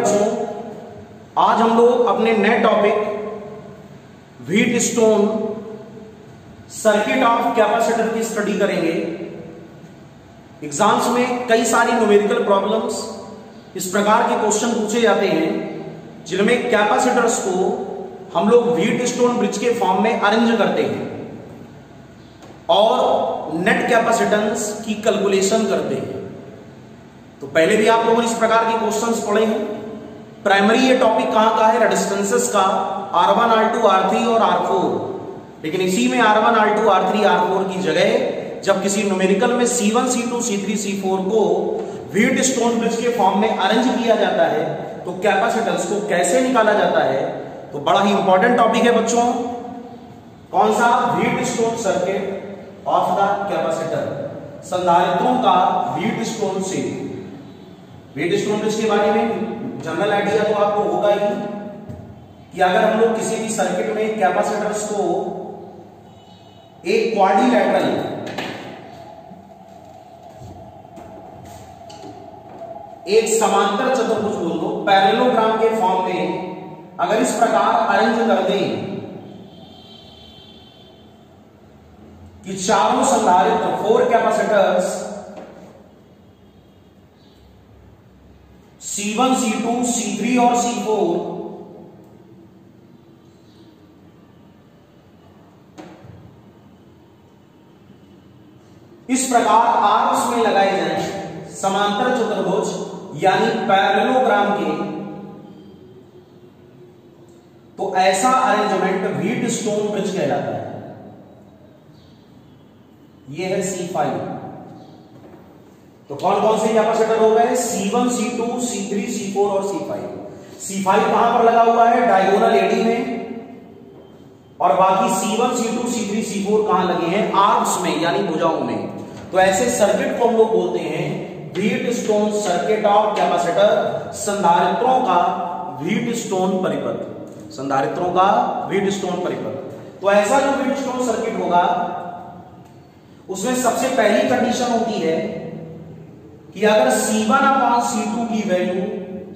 बच्चों, आज हम लोग अपने नए topic Wheatstone circuit of capacitor की स्टडी करेंगे। एग्ज़ाम्स में कई सारी न्यूमेरिकल प्रॉब्लम्स इस प्रकार के क्वेश्चन पूछे जाते हैं, जिनमें कैपेसिटर्स को हम लोग व्हीट स्टोन ब्रिज के फॉर्म में अरेंज करते हैं और नेट कैपेसिटेंस की कैलकुलेशन करते हैं। तो पहले भी आप लोगों ने इस प्रकार के क्वेश्चंस पढ़े हैं? प्राइमरी ये टॉपिक कहाँ का है? रेडिस्टेंसेस का R1 R2 R3 और R4 लेकिन इसी में R1 R2 R3 R4 की जगह, जब किसी न्यूमेरिकल में C1 C2 C3 C4 को व्हीट स्टोन ब्रिज के फॉर्म में अरेंज किया जाता है तो कैपेसिटेंस को कैसे निकाला जाता है? तो बड़ा ही इंपॉर्टेंट टॉपिक है बच्चों। कौन सा? Wheatstone circuit of the capacitor संधारित्रों का व्हीट स्टोन से। ब्रिज के बारे में जनरल आइडिया तो आपको होगा ही कि अगर हम लोग किसी भी सर्किट में कैपेसिटर्स को एक क्वाड्रिलेटरल एक समांतर चतुर्भुज बोल दो पैरेलोग्राम के फॉर्म में अगर इस प्रकार अरेंज कर दें कि चारों संधारित्र four capacitors C1, C2, C3 और C4 इस प्रकार आर में लगाए जाए समांतर चतुर्भुज यानी पैरेलोग्राम के। तो ऐसा अरेंजमेंट व्हीट स्टोन ब्रिज कहलाता है। यह है C5 तो कौन कौन से कैपेसिटर हो गए C1, C2, C3, C4 और C5 C5 कहाँ पर लगा हुआ है? डायगोनल एडी में। और बाकी C1, C2, C3, C4 कहाँ लगे हैं? आर्म्स में यानी भुजाओं में। तो ऐसे सर्किट को हम लोग बोलते हैं Wheatstone circuit of capacitor संधारित्रों का व्हीट स्टोन परिपथ। संधारित्रों का व्हीट स्टोन परिपथ। तो ऐसा जो व्हीट स्टोन सर्किट होगा उसमें सबसे पहली कंडीशन होती है कि अगर C1 अपॉन C2 की वैल्यू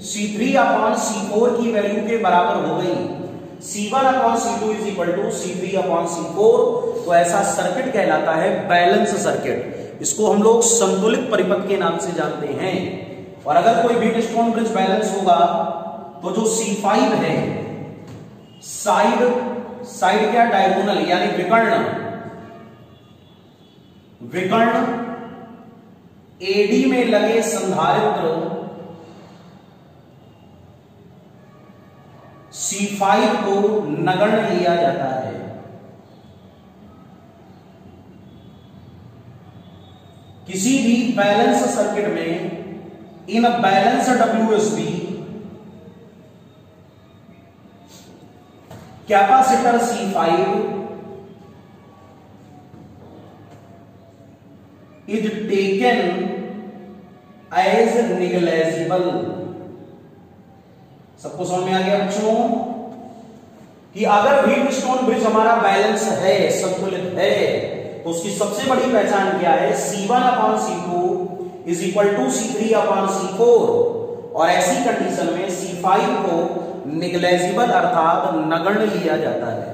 C3 अपॉन C4 की वैल्यू के बराबर हो गई C1 upon C2 is equal to C3 upon C4 तो ऐसा सर्किट कहलाता है बैलेंस सर्किट इसको हम लोग संतुलित परिपथ के नाम से जानते हैं। और अगर कोई बीट स्टोन ब्रिज बैलेंस होगा तो जो C5 है साइड साइड क्या? डायगोनल यानी विकर्ण। विकर्ण एडी में लगे संधारित्र C5 को नगण्य लिया जाता है। किसी भी बैलेंस सर्किट में in balance WSB capacitor C5 is taken as negligible. सबको समझ में आ गया? बच्चों, कि अगर व्हीट स्टोन ब्रिज हमारा बैलेंस है, संतुलित है तो उसकी सबसे बड़ी पहचान क्या है? C1 upon C2 is equal to C3 upon C4 और ऐसी कंडीशन में C5 को निग्लेजिबल अर्थात नगण्य लिया जाता है।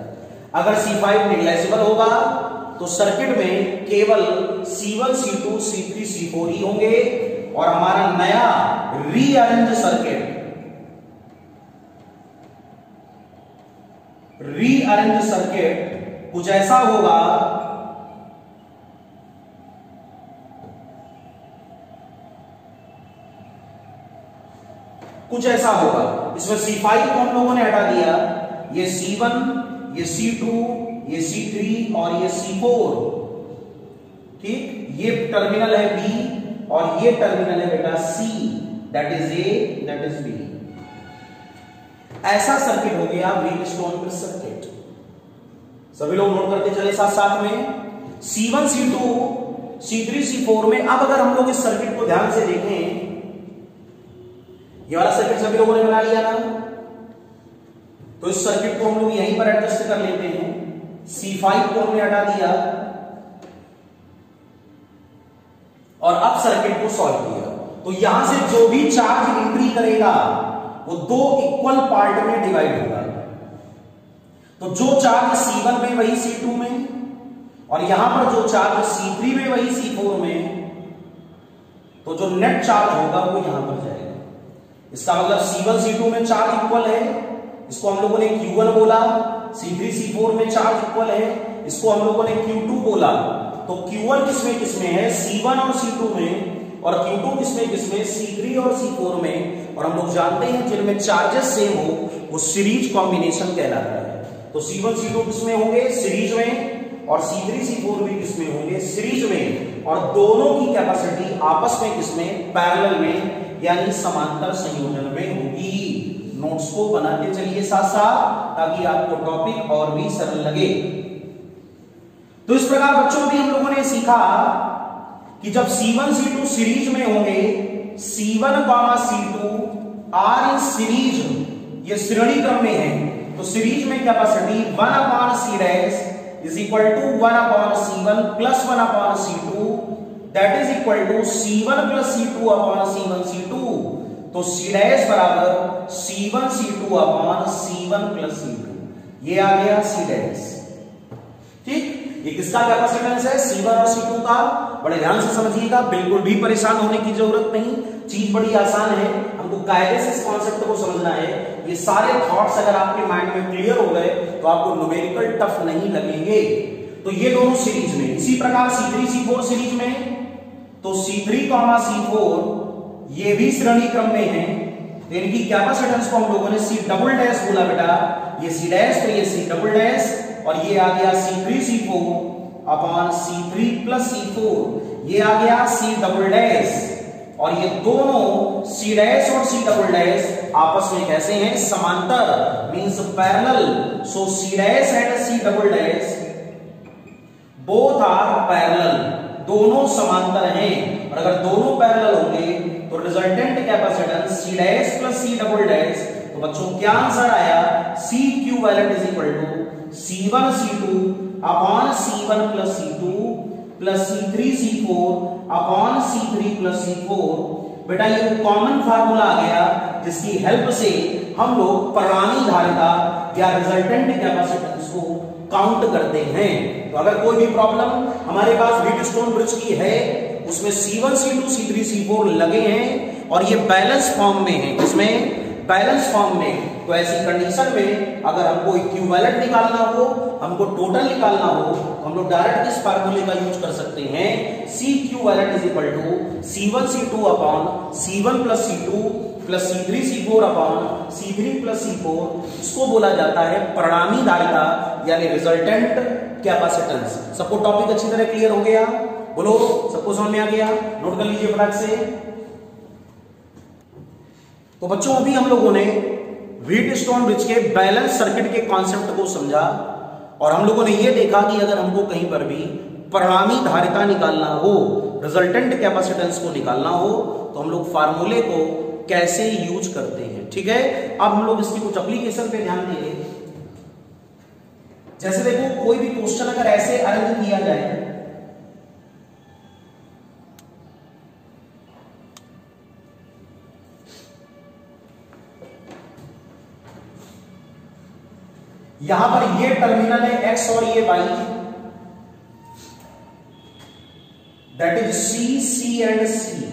अगर C5 निग्लेजिबल होगा तो सर्किट में केवल C1, C2, C3, C4 ही होंगे और हमारा नया रीअरेंज सर्किट रीअरेंज सर्किट कुछ ऐसा होगा कुछ ऐसा होगा। इसमें C5 को हम लोगों ने हटा दिया? ये C1, ये C2, ये C3 और ये C4 ठीक? ये टर्मिनल है B और ये टर्मिनल है बेटा C that is A that is B. ऐसा सर्किट हो गया व्हीट स्टोन ब्रिज सर्किट सभी लोग नोट करते चले साथ साथ में C1 C2 C3 C4 में अब अगर हम लोग इस सर्किट को ध्यान से देखें, ये वाला सर्किट सभी लोगों ने बना लिया ना? तो इस सर्किट को हम लोग यहीं पर एडजस्ट कर लेते हैं। C5 को हमने हटा दिया और अब सर्किट को सॉल्व किया। तो यहाँ से जो भी चार्ज एंट्री करेगा, वो दो इक्वल पार्ट में डिवाइड होगा। तो जो चार्ज C1 में, वही C2 में, और यहाँ पर जो चार्ज C3 में, वही C4 में तो जो नेट चार्ज होगा, वो यहाँ पर जाएगा। इसका मतलब C1 C2 में चार्ज इक्वल है। इसको हम लोगों ने Q1 बोला। C3 C4 में चार्ज इक्वल है। इसको हम लोगों ने Q2 बोला। तो Q1 किसमें किसमें है? C1 और C2 में। और Q2 किसमें किसमें C3 और C4 में। और हम लोग जानते हैं जिनमें चार्जेस सेम हो, वो सीरीज़ कॉम्बिनेशन कहलाता है। तो C1 C2 किसमें होंगे? सीरीज़ में। और C3 C4 भी किसमें होंगे? सीरीज़ में। और दोनों की कैपेसिटी आपस में किसमें पैरेलल में, यानी समांतर संयोजन में होगी। नोट्स को बनाते चलिए साथ साथ ताकि आपको टॉपिक और भी सरल लगे। तो इस प्रकार बच्चों भी हम लोगों ने सीखा कि जब C1 C2 सीरीज़ में होंगे C1 comma C2 are in series, ये श्रेणी क्रम में है। तो सीरीज़ में capacity one upon C dash is equal to one upon C one plus one upon C two that is equal to C one plus C two upon C one C two तो C dash बराबर C one C two upon C one plus C two ये आ गया C dash ठीक? ये किसका capacitance है? C one और सी टू का? बड़े ध्यान से समझिएगा, बिल्कुल भी परेशान होने की ज़रूरत नहीं। चीज़ बड़ी आसान है। हमको कायदे से इस कॉन्सेप्ट को समझना है। ये सारे थॉट्स अगर आपके माइंड में क्लियर हो गए तो आपको न्यूमेरिकल टफ नहीं लगेंगे। तो ये दोनों सीरीज़ में, इसी प्रकार C three C four series में तो C three comma C four ये भी श्रेणी क्रम में है। तो इनकी कैपेसिटेंस को हम लोगों ने सी डबल डैश बोला बेटा। ये सी डैश तो ये सी डबल डैश और ये आ गया C three C four upon C three plus C four ये आ गया सी डबल डैश और ये दोनों सी डैश और सी डबल डैश आपस में कैसे हैं? समांतर means parallel so C dash and C double dash both are parallel दोनों समांतर हैं, और अगर दोनों पैरेलल होंगे resultant capacitance C dash plus C double dash तो बच्चों क्या आंसर आया? C equivalent is equal to C one C two upon C one plus C two plus C three C four upon C three plus C four बेटा, ये common formula आ गया, जिसकी help से हम लोग परिणामी धारिता या रिजल्टेंट कैपेसिटेंस को काउंट करते हैं। तो अगर कोई भी प्रॉब्लम हमारे पास स्टोन ब्रिज की है उसमें C1, C2, C3, C4 लगे हैं और ये बैलेंस फॉर्म में है। इसमें बैलेंस फॉर्म में। तो ऐसी कंडीशन में अगर हमको इक्विवेलेंट निकालना हो हमको टोटल निकालना हो तो हम लोग डायरेक्ट इस फार्मूले का यूज़ कर सकते हैं? C equivalent is equal to C one C two upon C one plus C two plus C three C four upon C three plus C four इसको बोला जाता है परिणामी धारिता यानी रिजल्टेंट कैपेसिटेंस सबको टॉपिक अच्छी तरह क्लियर हो गया बोलो। समझ में आ गया। नोट कर लीजिए फटाक से। तो बच्चों, अभी हम लोगों ने व्हीट स्टोन ब्रिज के बैलेंस सर्किट के कॉन्सेप्ट को समझा और हम लोगों ने यह देखा कि अगर हमको कहीं पर भी परिणामी धारिता निकालना हो रिजल्टेंट कैपेसिटेंस को निकालना हो तो हम लोग फार्मूले को कैसे यूज़ करते हैं? ठीक है? अब हम लोग इसकी कुछ अप्लीकेशन पे ध्यान देंगे जैसे देखो, कोई भी क्वेश्चन अगर ऐसे अरेंज किया जाए यहाँ पर ये टर्मिनल है एक्स और ये Y that is C C and C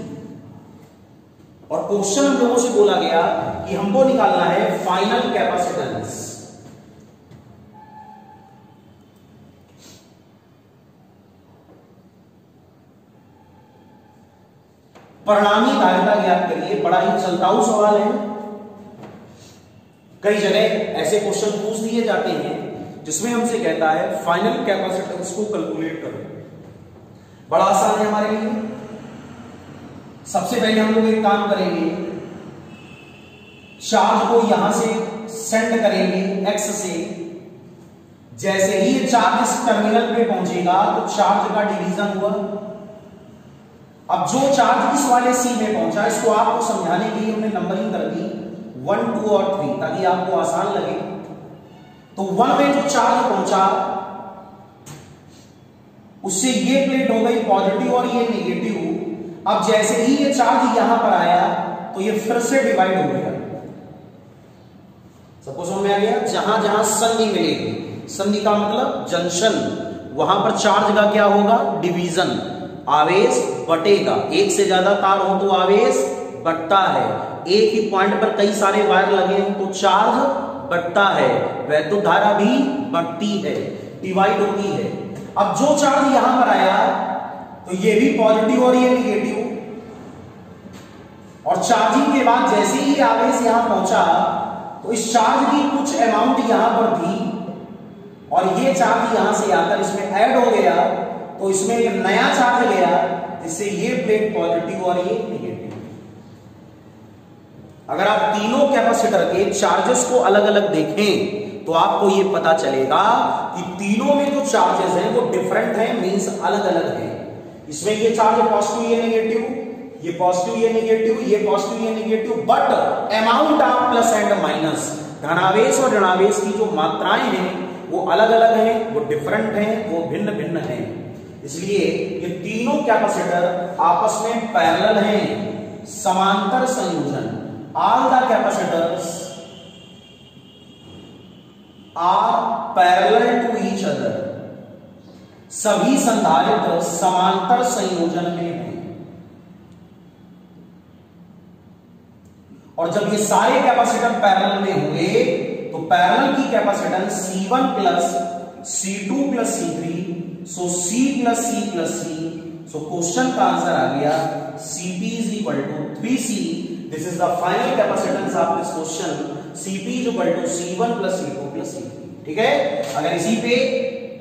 और क्वेश्चन हम लोगों से बोला गया कि हमको निकालना है फाइनल कैपेसिटेंस परिणामी धारिता ज्ञात करिए, बड़ा ही चलताऊ सवाल है। कई जगह ऐसे क्वेश्चन पूछ दिए जाते हैं, जिसमें हमसे कहता है फाइनल कैपेसिटेंस को कैलकुलेट करो। बड़ा आसान है हमारे लिए। सबसे पहले हम लोग एक काम करेंगे। चार्ज को यहाँ से सेंड करेंगे एक्स से। जैसे ही ये चार्ज इस टर्मिनल पे पहुंचेगा तो चार्ज का डिवीज़न हुआ। अब जो चार्ज इस वाले सी में पहुँचा, इसको आपको समझाने के लिए हमने नंबरिंग कर दी। वन टू और थ्री ताकि आपको आसान लगे। तो वन में जो चार्ज पहुँचा, उससे ये प्लेट हो गई पॉजिटिव और ये नेगेटिव अब जैसे ही ये चार्ज यहाँ पर आया तो ये फिर से डिवाइड हो गया। समझ में आ गया? जहाँ जहाँ संधि मिलेगी। संधि का मतलब जंक्शन। वहाँ पर चार्ज का क्या होगा? डिवीज़न आवेश बटेगा। एक से ज़्यादा तार हो तो आवेश बटता है। एक ही पॉइंट पर कई सारे वायर लगे हो तो चार्ज बढ़ता है, वैद्युत धारा भी बढ़ती है डिवाइड होती है। अब जो चार्ज यहाँ पर आया तो ये भी पॉजिटिव और ये निगेटिव और चार्जिंग के बाद जैसे ही आवेश यहाँ पहुँचा तो इस चार्ज की कुछ अमाउंट यहाँ पर थी, और ये चार्ज यहाँ से आकर इसमें ऐड हो गया तो इसमें नया चार्ज गया, जिससे ये प्लेट पॉजिटिव और ये निगेटिव अगर आप तीनों कैपेसिटर के चार्जेस को अलग अलग देखें तो आपको ये पता चलेगा कि तीनों में जो चार्जेस हैं, वो डिफरेंट हैं मींस अलग अलग हैं। इसमें ये चार्ज पॉजिटिव ये नेगेटिव ये पॉजिटिव ये नेगेटिव ये पॉजिटिव ये negative but amount of plus and minus धनावेश और ऋणावेश की जो मात्राएँ हैं, वो अलग अलग हैं, वो डिफरेंट हैं, वो भिन्न भिन्न हैं। इसलिए ये तीनों कैपेसिटर आपस में पैरेलल हैं। समांतर संयोजन। All the capacitors are parallel to each other सभी संधारित्र समांतर संयोजन में हैं और जब ये सारे कैपेसिटर पैरेलल में होंगे तो पैरेलल की capacitance C1 plus C2 plus C3 so C plus C plus C so question का आंसर आ गया Cp is equal to three C This is the final capacitance of this question. Cp is equal to C1 plus C2 plus C3. ठीक है अगर इसी पे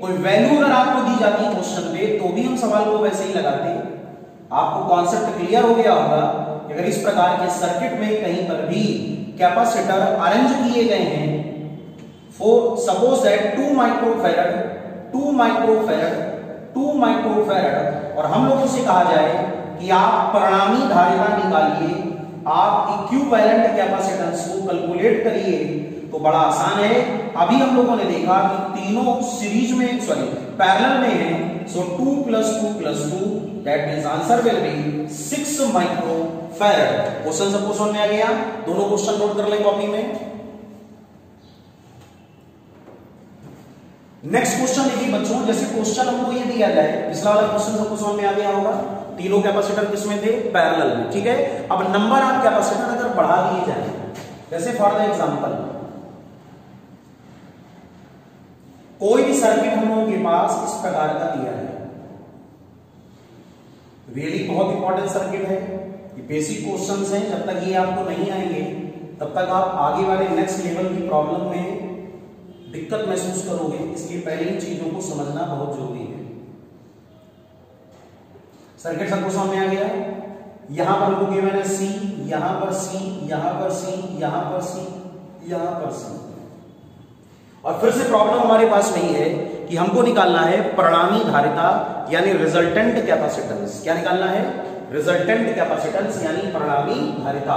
कोई value अगर आपको दी जाती है क्वेश्चन पे तो भी हम सवाल को वैसे ही लगाते हैं आपको कॉन्सेप्ट क्लियर हो गया होगा अगर इस प्रकार के सर्किट में कहीं पर भी कैपेसिटर अरेंज किए गए हैं for suppose that 2 microfarad 2 microfarad 2 microfarad और हम लोगों से कहा जाए कि आप परिणामी धारिता निकालिए आप इक्विवेलेंट कैपेसिटेंस को कैलकुलेट करिए तो बड़ा आसान है। अभी हम लोगों ने देखा कि तीनों सीरीज़ में सॉरी पैरेलल में है। So 2 plus two plus two that means answer will be 6 microfarad question सबको समझ में आ गया? दोनों क्वेश्चन नोट कर ले कॉपी में। नेक्स्ट क्वेश्चन देखिए बच्चों, जैसे क्वेश्चन हमको ये दिया जाए, पिछला वाला क्वेश्चन सबको समझ में आ गया होगा। तीनों कैपेसिटर किसमें थे? पैरेलल में, ठीक है? अब नंबर ऑफ़ कैपेसिटर अगर बढ़ा दिए जाए, जैसे फॉर द एग्जांपल, कोई भी सर्किट हम लोगों के पास इस प्रकार का दिया है। रियली बहुत इंपॉर्टेंट सर्किट है। ये बेसिक क्वेश्चंस हैं, जब तक ये आपको नहीं आएँगे, तब तक आप आगे वाले नेक्स्ट लेवल की प्रॉब्लम में दिक्कत महसूस करोगे। इसलिए पहले इन चीज़ों को समझना बहुत ज़रूरी है। सर्किट सबको समझ में आ गया यहाँ पर हमको गिवन है सी यहाँ पर सी यहाँ पर सी यहाँ पर सी यहाँ पर सी और फिर से प्रॉब्लम हमारे पास नहीं है कि हमको निकालना है परिणामी धारिता, यानी रिजल्टेंट कैपेसिटेंस क्या निकालना है? रिजल्टेंट कैपेसिटेंस यानी परिणामी धारिता।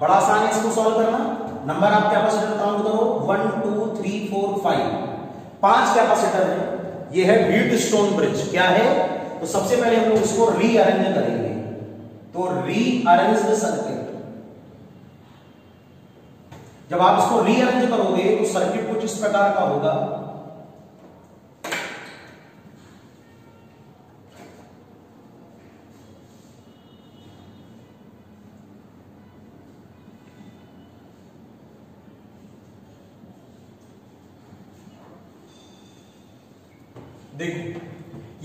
बड़ा आसान है इसको सॉल्व करना। नंबर आप कैपेसिटर काउंट करो। One two three four five पाँच कैपेसिटर है। ये है व्हीट स्टोन ब्रिज क्या है? तो सबसे पहले हम लोग उसको रीअरेंज करेंगे। तो रीअरेंज सर्किट जब आप इसको रीअरेंज करोगे तो सर्किट कुछ इस प्रकार का होगा।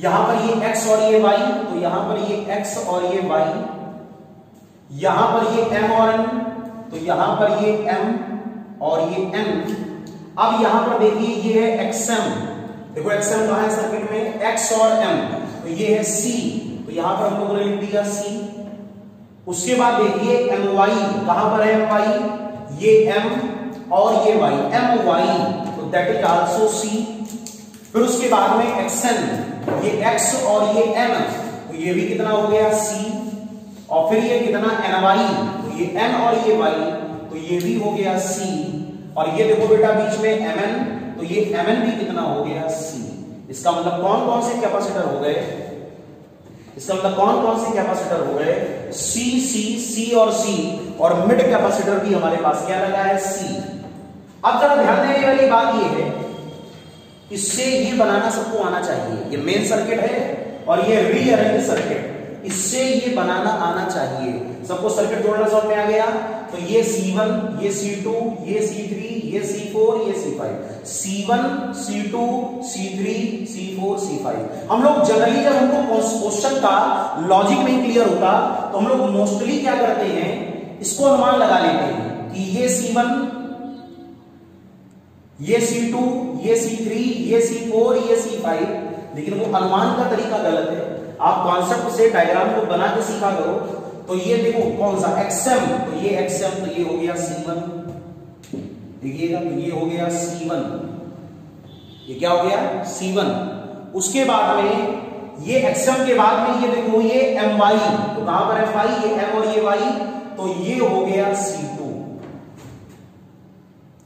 यहाँ पर ये x और ये y तो यहाँ पर ये x और ये y, यहाँ पर ये m और n तो यहाँ पर ये m और ये n अब यहाँ पर देखिए, ये है xm देखो xm कहाँ है सर्किट में? X और m तो ये है c तो यहाँ पर हम लोगों ने लिख दिया c उसके बाद देखिए my कहाँ पर है my ये m और ये y my तो दैट इज़ आल्सो c फिर उसके बाद में xn ये x और ये n तो ये भी कितना हो गया c, और फिर ये कितना ny तो ये n और ये y तो ये भी हो गया c, और ये देखो बेटा बीच में mn तो ये mn भी कितना हो गया c. इसका मतलब कौन कौन से कैपेसिटर हो गए? इसका मतलब कौन कौन से कैपेसिटर हो गए? C C C और C, और मिड कैपेसिटर भी हमारे पास क्या लगा है? C. अब जरा ध्यान देने वाली बात यह है इससे ये बनाना सबको आना चाहिए। ये मेन सर्किट है और ये रीअरेंज सर्किट इससे ये बनाना आना चाहिए। सबको सर्किट जोड़ना समझ में आ गया? तो ये C1 ये C2 ये C3 ये C4 ये C5 C1 C2 C3 C4 C5 हम लोग जनरली जब हमको क्वेश्चन का लॉजिक नहीं क्लियर होता तो हम लोग मोस्टली क्या करते हैं, इसको अनुमान लगा लेते हैं कि ये C1 ये C2 ये C3 ये C4 ये C5 लेकिन वो अनुमान का तरीका गलत है। आप कॉन्सेप्ट से डायग्राम को बना के सीखा करो तो ये देखो कौन सा एक्सएम तो ये एक्सएम तो ये हो गया C1 देखिएगा तो ये हो गया C1 ये क्या हो गया? C1 उसके बाद में, ये एक्सएम के बाद में ये देखो, ये My तो कहाँ पर फाई ये M और ये Y तो ये हो गया C2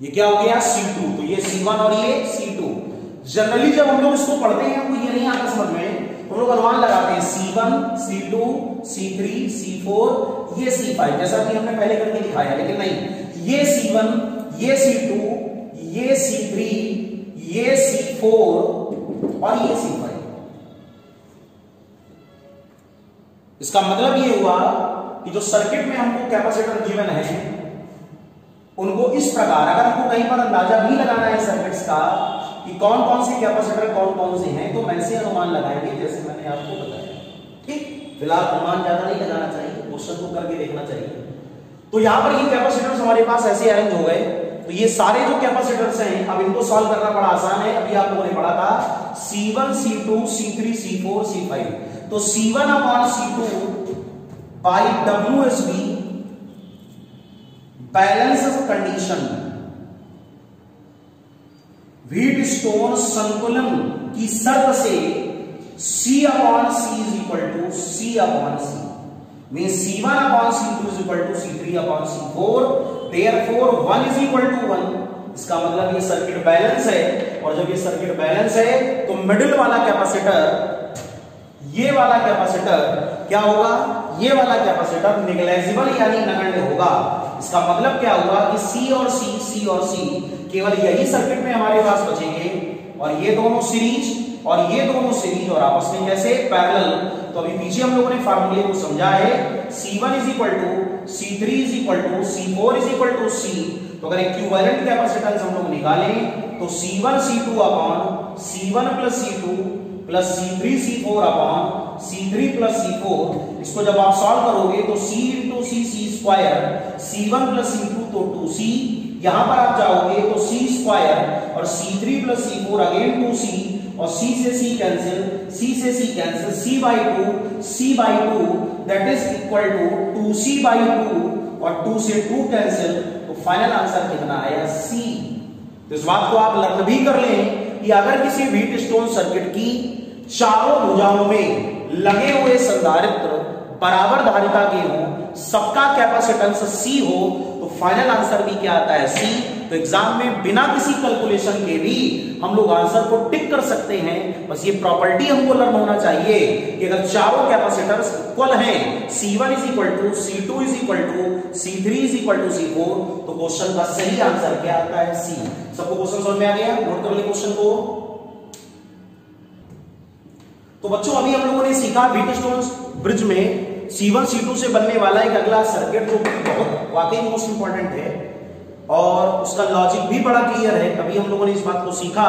ये क्या हो गया? C2 तो ये C1 और ये C2 जनरली जब हम लोग इसको पढ़ते हैं हमको ये नहीं आता समझ में। हम लोग अनुमान लगाते हैं C1, C2, C3, C4, ये C5 जैसा कि हमने पहले करके दिखाया लेकिन नहीं। ये C1, ये C2, ये C3, ये C4 और ये C5 इसका मतलब ये हुआ कि जो सर्किट में हमको कैपेसिटर गिवन है उनको इस प्रकार, अगर हमको कहीं पर अंदाज़ा भी लगाना है सर्किट्स का कि कौन कौन से कैपेसिटर कौन कौन से हैं तो वैसे अनुमान लगाएँगे जैसे मैंने आपको बताया। ठीक? फ़िलहाल अनुमान ज़्यादा नहीं लगाना चाहिए क्वेश्चन को करके देखना चाहिए। तो यहाँ पर ये कैपेसिटर्स हमारे पास ऐसे अरेंज हो गए। तो ये सारे जो कैपेसिटर्स हैं, अब इनको सॉल्व करना बड़ा आसान है। अभी आप लोगों ने पढ़ा था C1 C2 C3 C4 C5 तो C1 upon C2 by WSB balance condition. Wheatstone संकुलन की शर्त से C upon C is equal to C upon C mean C one upon C two is equal to C three upon C four therefore one is equal to one इसका मतलब ये circuit balance है। और जब ये circuit balance है तो middle वाला कैपेसिटर ये वाला कैपेसिटर क्या होगा? ये वाला कैपेसिटर निगलेजिबल यानी नगण्य होगा। इसका मतलब क्या हुआ कि C और C C और C केवल यही सर्किट में हमारे पास बचेंगे और ये दोनों सीरीज़ और ये दोनों सीरीज़ और आपस में कैसे? पैरेलल तो अभी पीछे हम लोगों ने फार्मूले को समझा है। C1 is equal to C3 is equal to C4 is equal to C तो अगर इक्विवेलेंट कैपेसिटेंस हम लोग निकालें तो C1 C2 upon C1 plus C2 plus C3 C4 upon C3 plus C4 इसको जब आप सॉल्व करोगे तो C into C C square C1 plus C2 तो 2C यहाँ पर आप जाओगे तो C स्क्वायर और C3 plus C4 again 2C और C से C कैंसिल C से C cancel C by two C by two that is equal to two C by two और 2 से 2 कैंसिल तो फाइनल आंसर कितना आया C. तो इस बात को आप लर्न भी कर लें। कि अगर किसी व्हीट स्टोन सर्किट की चारों भुजाओं में लगे हुए संधारित्र बराबर धारिता के हो, सबका कैपेसिटेंस सी हो तो फाइनल आंसर भी क्या आता है? सी तो एग्ज़ाम में बिना किसी कैलकुलेशन के भी हम लोग आंसर को टिक कर सकते हैं। बस ये प्रॉपर्टी हमको लर्न होना चाहिए कि अगर चारों कैपेसिटर्स इक्वल हैं C1 is equal to C2 is equal to C3 is equal to C4 तो क्वेश्चन का सही आंसर क्या आता है? सी सबको क्वेश्चन समझ में आ गया? नोट कर ले क्वेश्चन को। तो बच्चों, अभी हम लोगों ने सीखा बीटस्टोन ब्रिज में C1 C2 से बनने वाला एक अगला सर्किट जो बहुत, वाकई मोस्ट इंपॉर्टेंट है। और उसका लॉजिक भी बड़ा क्लियर है। अभी हम लोगों ने इस बात को सीखा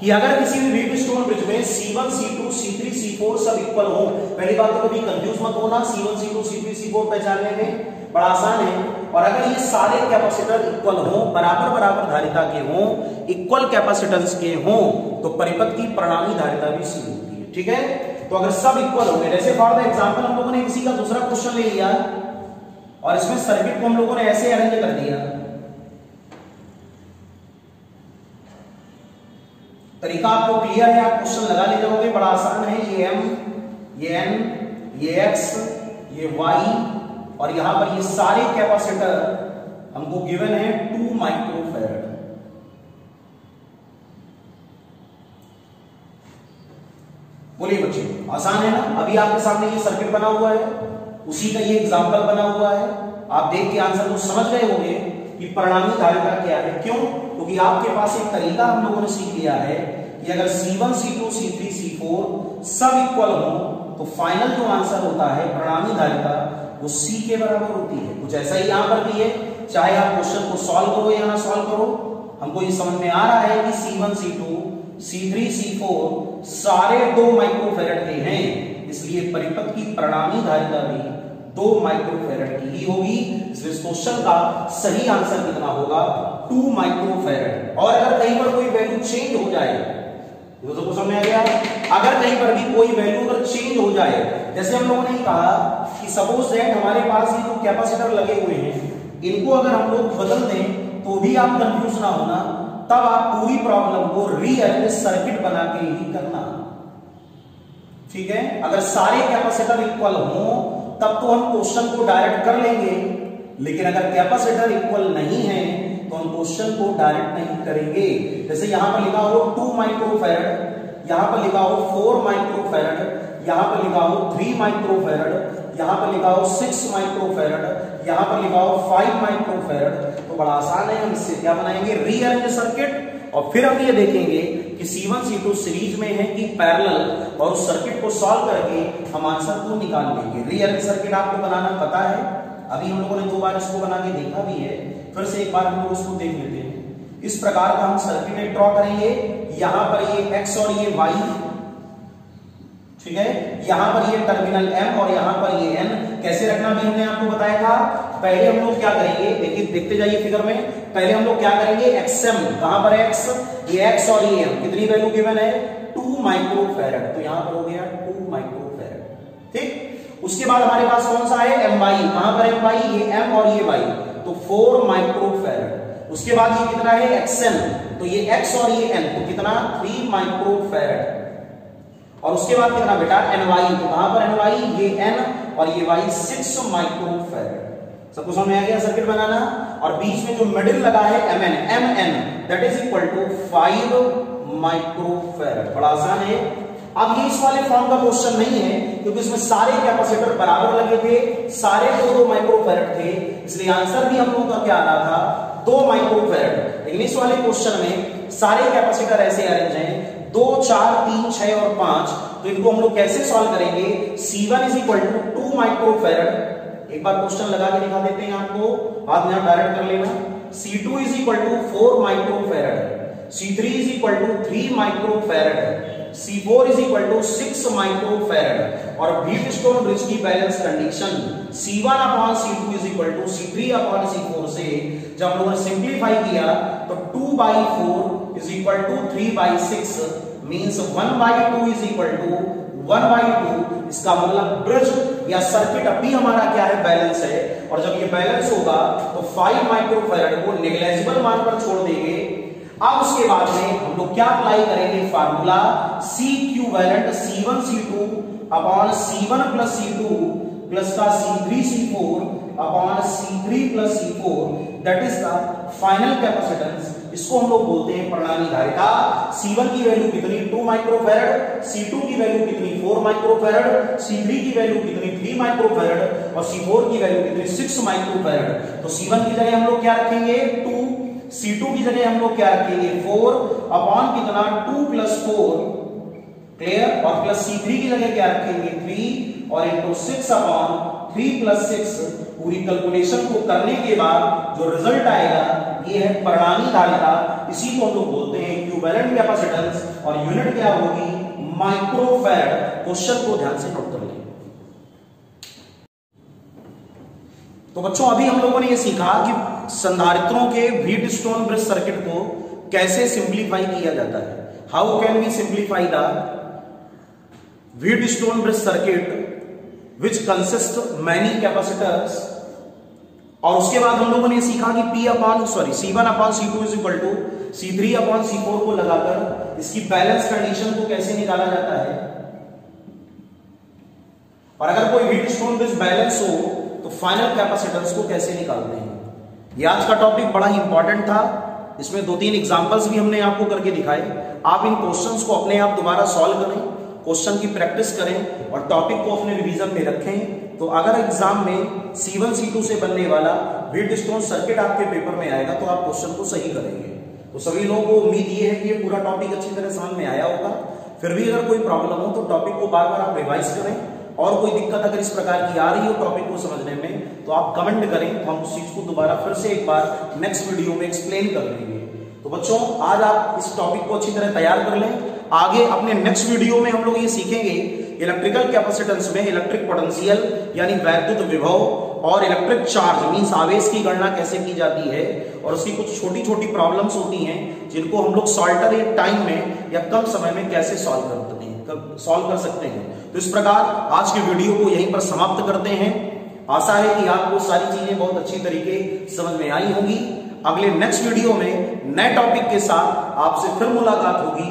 कि अगर किसी भी बीट स्टोन ब्रिज में C1, C2, C3, C4 सब इक्वल हो पहली बात तो कभी कंफ्यूज मत होना। C1, C2, C3, C4 पहचानने में बड़ा आसान है। और अगर ये सारे कैपेसिटर इक्वल हो बराबर बराबर धारिता के हो इक्वल कैपेसिटेंस के हो तो परिपथ की प्रणामी धारिता भी सी है। ठीक है? तो अगर सब इक्वल हो गए जैसे फॉर द एग्जांपल हम लोगों ने किसी का दूसरा क्वेश्चन ले लिया और इसमें सर्किट को हम लोगों ने ऐसे अरेंज कर दिया। तरीका आपको क्लियर है, आप क्वेश्चन लगा ले जाओगे, बड़ा आसान है, ये एम ये एन ये एक्स ये वाई और यहाँ पर ये सारे कैपेसिटर हमको गिवन है टू माइक्रोफेरेड बोलिए बच्चे, आसान है ना? अभी आपके सामने ये सर्किट बना हुआ है, उसी का ये एग्जांपल बना हुआ है, आप देख के आंसर को समझ गए होंगे। कि परिणामी धारिता क्या है। क्यों? क्योंकि आपके पास एक तरीका हम लोगों ने सीख लिया है कि अगर C1, C2, C3, C4 सब इक्वल हो तो फाइनल जो आंसर होता है परिणामी धारिता वो C के बराबर होती है। कुछ ऐसा ही यहाँ पर भी है। चाहे आप क्वेश्चन को सॉल्व करो या ना सॉल्व करो हमको ये समझ में आ रहा है कि C1, C2, C3, C4 सारे दो माइक्रोफेरेड के हैं। इसलिए परिपथ की परिणामी धारिता भी दो माइक्रोफेरेड की ही होगी इस क्वेश्चन का सही आंसर कितना होगा? टू माइक्रोफेरेड और अगर कहीं पर कोई वैल्यू चेंज हो जाए तो सबको समझ आ गया। अगर कहीं पर भी कोई वैल्यू अगर चेंज हो जाए, जैसे हम लोगों ने कहा कि सपोज़ दैट हमारे पास ये जो कैपेसिटर लगे हुए हैं, इनको अगर हम लोग बदल दें तो भी आप कंफ्यूज ना होना, तब आप पूरी प्रॉब्लम को रीअरेंज सर्किट बना के ही करना। ठीक है? अगर सारे कैपेसिटर इक्वल हो तब तो हम क्वेश्चन को डायरेक्ट कर लेंगे। लेकिन अगर कैपेसिटर इक्वल नहीं है तो हम क्वेश्चन को डायरेक्ट नहीं करेंगे। जैसे यहाँ पर लिखा हो टू माइक्रोफेरड यहाँ पर लिखा हो फोर माइक्रोफेरड यहाँ पर लिखा हो थ्री माइक्रोफेरड यहाँ पर लिखा हो सिक्स माइक्रोफेरड यहाँ पर लिखा हो फाइव माइक्रोफेरड तो बड़ा आसान है, हम इससे क्या बनाएँगे? रीअरेंज सर्किट और फिर हम ये देखेंगे C1 C2 सीरीज़ में है कि पैरेलल और उस सर्किट को सॉल्व करके हम आंसर को निकाल लेंगे। रीअरेंज सर्किट आपको बनाना पता है। अभी हम लोगों ने दो बार इसको बना के देखा भी है। फिर से एक बार हम लोग उसको देख लेते हैं। इस प्रकार का हम सर्किट ड्रॉ करेंगे। यहाँ पर ये x और ये y, ठीक है? यहाँ पर ये टर्मिनल m और यहाँ पर ये n कैसे रखना भी हमने आपको बताया था? पहले हम लोग क्या करेंगे? देखिए, देखते जाइए फिगर में। पहले हम लोग क्या करेंगे? Xm कहाँ पर x? ये x और ये m, कितनी वैल्यू गिवन है? 2 माइक्रोफैरड तो यहाँ पर हो गया 2 माइक्रोफैरड ठीक? उसके बाद हमारे पास कौन सा है? My कहाँ पर है my ये m और ये y. तो फोर माइक्रोफेरेड उसके बाद ये कितना है? एक्सएन तो ये एक्स और ये एन तो कितना? थ्री माइक्रोफेरेड और उसके बाद कितना बेटा? एन वाई तो कहाँ पर एन वाई ये एन और ये वाई सिक्स माइक्रोफेरेड सबको समझ में आ गया सर्किट बनाना और बीच में जो मिडिल लगा है M N M N that is equal to five microfarad बड़ा आसान है। अब ये इस वाले फॉर्म का क्वेश्चन नहीं है, क्योंकि इसमें सारे कैपेसिटर बराबर लगे थे सारे दो दो माइक्रोफेरेड थे, इसलिए आंसर भी हम लोगों का क्या आ रहा था? दो माइक्रोफेरेड लेकिन इस वाले क्वेश्चन में सारे कैपेसिटर ऐसे अरेंज हैं, दो, चार, तीन, छह और पाँच तो इनको हम लोग कैसे सॉल्व करेंगे? C1 is equal to two microfarad एक बार क्वेश्चन लगा के दिखा देते हैं आपको। आप यहाँ डायरेक्ट कर लेना। C2 is equal to four microfarad C3 is equal to three microfarad C4 is equal to 6 microfarad और बीट स्टोन ब्रिज की balance condition C1 upon C2 is equal to C3 upon C4 से जब हम लोगों ने simplify किया तो 2 by 4 is equal to 3 by 6 means 1 by 2 is equal to 1 by 2 इसका मतलब ब्रिज या सर्किट अभी हमारा क्या है? बैलेंस है। और जब ये बैलेंस होगा तो 5 माइक्रोफैरड को नेग्लेजिबल मान पर छोड़ देंगे। अब उसके बाद में हम लोग क्या अप्लाई करेंगे? Formula C equivalent C one C two upon C one plus C two plus का C three C four upon C three plus C four that is the final capacitance इसको हम लोग बोलते हैं प्रणाली धारिता C1 की वैल्यू कितनी? 2 माइक्रोफैरड C2 की वैल्यू कितनी? 4 माइक्रोफैरड C3 की वैल्यू कितनी? 3 माइक्रोफैरड और C4 की वैल्यू कितनी? 6 माइक्रोफैरड तो C1 की जगह हम लोग क्या रखेंगे? 2 C2 की जगह हम लोग क्या रखेंगे? फोर अपॉन कितना? टू प्लस फोर क्लियर और प्लस C3 की जगह क्या रखेंगे? थ्री और into six upon three plus six पूरी कैलकुलेशन को करने के बाद जो रिज़ल्ट आएगा ये है परिणामी धारिता। इसी को हम लोग बोलते हैं इक्विवेलेंट कैपेसिटेंस और यूनिट क्या होगी? माइक्रोफैरड। क्वेश्चन को ध्यान से नोट कर लें। तो बच्चों, अभी हम लोगों ने ये सीखा कि संधारित्रों के व्हीट स्टोन ब्रिज सर्किट को कैसे सिंप्लीफाई किया जाता है। How can we simplify the Wheatstone bridge circuit which consist many capacitors और उसके बाद हम लोगों ने सीखा कि P upon sorry C one upon C two is equal to C three upon C four को लगाकर इसकी बैलेंस कंडीशन को कैसे निकाला जाता है। और अगर कोई व्हीट स्टोन ब्रिज बैलेंस हो तो फाइनल कैपेसिटेंस को कैसे निकालते हैं? ये आज का टॉपिक बड़ा ही इंपॉर्टेंट था। इसमें दो तीन एग्जाम्पल्स भी हमने आपको करके दिखाए। आप इन क्वेश्चंस को अपने आप दोबारा सॉल्व करें। क्वेश्चन की प्रैक्टिस करें और टॉपिक को अपने रिवीजन में रखें। तो अगर एग्ज़ाम में C1 C2 से बनने वाला व्हीट स्टोन सर्किट आपके पेपर में आएगा तो आप क्वेश्चन को सही करेंगे। तो सभी लोगों को उम्मीद ये है कि ये पूरा टॉपिक अच्छी तरह समझ में आया होगा। फिर भी अगर कोई प्रॉब्लम हो तो टॉपिक को बार बार आप रिवाइज करें। और कोई दिक्कत अगर इस प्रकार की आ रही हो टॉपिक को समझने में तो आप कमेंट करें। तो हम उस चीज़ को दोबारा फिर से एक बार नेक्स्ट वीडियो में एक्सप्लेन कर देंगे। तो बच्चों, आज आप इस टॉपिक को अच्छी तरह तैयार कर लें। आगे अपने नेक्स्ट वीडियो में हम लोग ये सीखेंगे इलेक्ट्रिकल कैपेसिटेंस में इलेक्ट्रिक पोटेंशियल यानी वैद्युत विभव और इलेक्ट्रिक चार्ज मींस आवेश की गणना कैसे की जाती है और उसकी कुछ छोटी छोटी प्रॉब्लम्स होती हैं, जिनको हम लोग सॉल्टर या टाइम में या कम समय में कैसे सॉल्व करते हैं सॉल्व कर सकते हैं। तो इस प्रकार आज के वीडियो को यहीं पर समाप्त करते हैं। आशा है कि आपको सारी चीज़ें बहुत अच्छी तरीके समझ में आई होंगी। अगले नेक्स्ट वीडियो में नए टॉपिक के साथ आपसे फिर मुलाकात होगी।